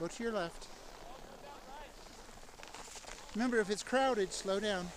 Go to your left. Remember, if it's crowded, slow down.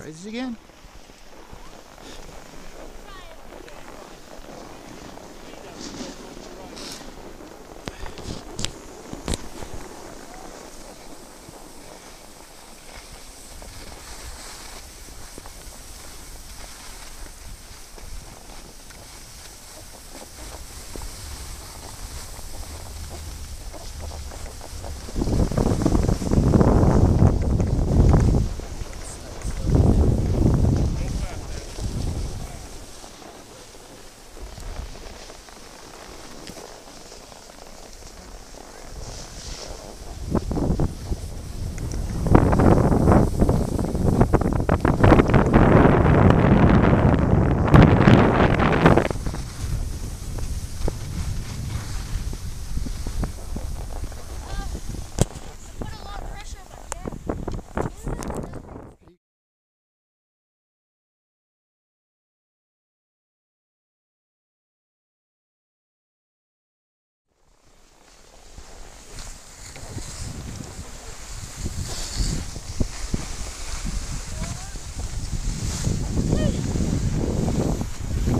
Try this again.